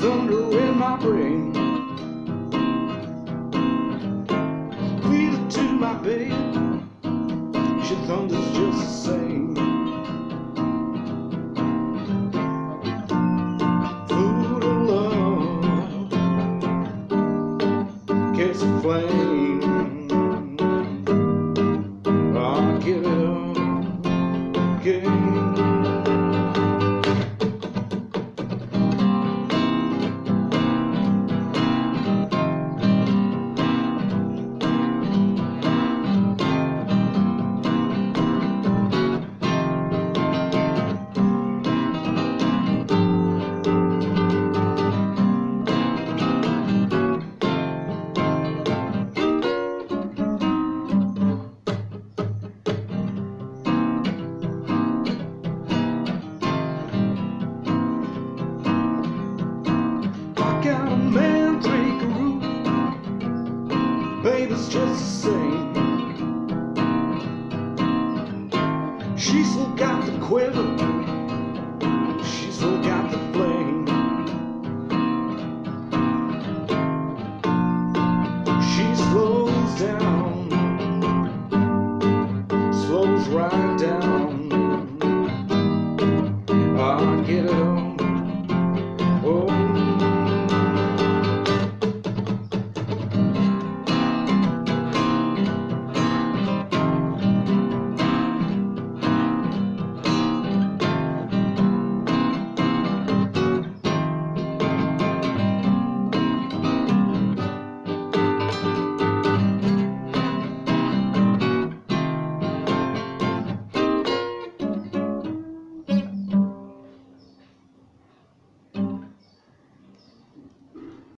thunder in my brain. Pleaded to my baby, she thunders just the same. Food and love, kiss a flame. I give it up, give it is just the same. She's still got the quiver, she's still got the flame. She slows down, slows right.